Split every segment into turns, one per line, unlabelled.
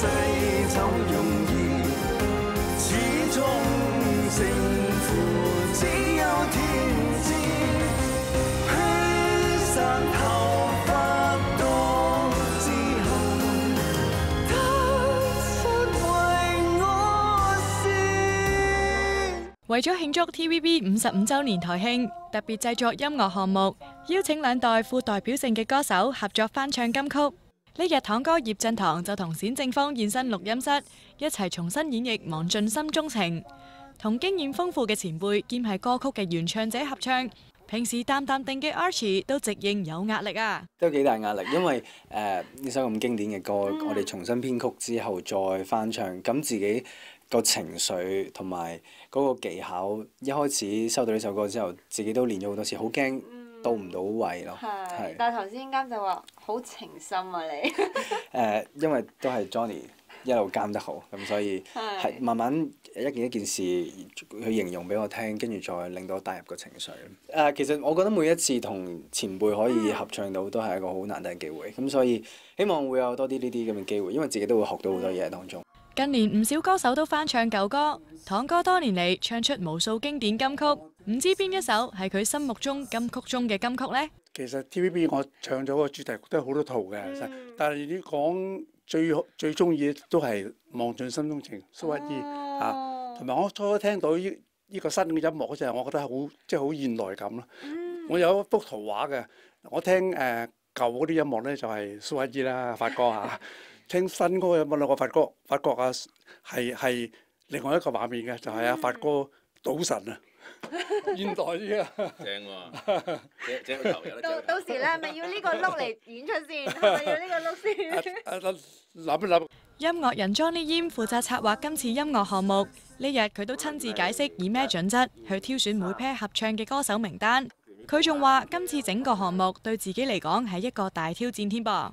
世就容易，始終勝負只有天知。披散頭髮多之後，得出為我先。
為咗慶祝 TVB 五十五週年台慶，特別製作音樂項目，邀請兩代富代表性嘅歌手合作翻唱金曲。呢日堂哥葉振棠就同冼正峰現身錄音室，一齊重新演繹《忘盡心中情》，同經驗豐富嘅前輩兼係歌曲嘅原唱者合唱。平時淡淡定嘅 Archie 都直認有壓力啊！
都幾大壓力，因為誒呢、首咁經典嘅歌，我哋重新編曲之後再翻唱，咁自己個情緒同埋嗰個技巧，一開始收到呢首歌之後，自己都練咗好多次，好驚到唔到位咯。
係
係，
但係頭先監就話好情深啊你。
誒、因為都係 Johnny 一路監得好，咁所以
係
係慢慢一件一件事去形容俾我聽，跟住再令到我帶入個情緒。誒、其實我覺得每一次同前輩可以合唱到，都係一個好難得嘅機會。咁所以希望會有多啲呢啲咁嘅機會，因為自己都會學到好多嘢喺當中。
近年唔少歌手都翻唱舊歌，堂哥多年嚟唱出無數經典金曲，唔知邊一首係佢心目中金曲中嘅金曲呢？
其實 TVB 我唱咗個主題曲都係好多套嘅，但係你講最最中意都係《望盡心中情》蘇慧儀啊，同埋我初初聽到呢呢個新嘅音樂嗰陣，我覺得好即係好現代感咯。我有一幅圖畫嘅，我聽誒、呃、舊嗰啲音樂咧就係蘇慧儀啦，發哥嚇。聽新嗰個音樂咧，我發覺發覺啊係係另外一個畫面嘅，就係、啊發哥賭神啊，現代啲啊。
正喎，
到到時咧係咪要呢個碌嚟演出先？係咪要呢個碌先？
一諗。
音樂人 Johnny Yim 負責策劃今次音樂項目，呢日佢都親自解釋以咩準則去挑選每 pair 合唱嘅歌手名單。佢仲話今次整個項目對自己嚟講係一個大挑戰添噃。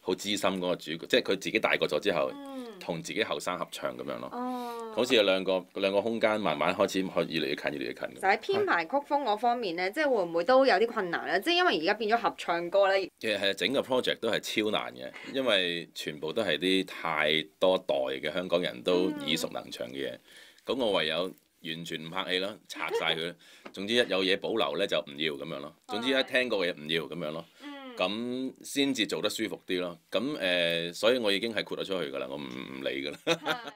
好資深嗰個主角，即係佢自己大個咗之後，同自己後生合唱咁樣咯，
哦，
好似有兩個兩個空間慢慢開始可越嚟越近，越嚟越近咁
就。喺編排曲風嗰方面咧，即係會唔會都有啲困難咧？即係因為而家變咗合唱歌咧，
其實係整個 project 都係超難嘅，因為全部都係啲太多代嘅香港人都耳熟能詳嘅嘢。咁我唯有完全唔拍戲咯，拆晒佢。總之一有嘢保留咧就唔要咁樣咯。總之一聽過嘅嘢唔要咁樣咯。咁先至做得舒服啲咯。咁誒、呃所以我已經係豁咗出去㗎啦，我唔唔理㗎啦。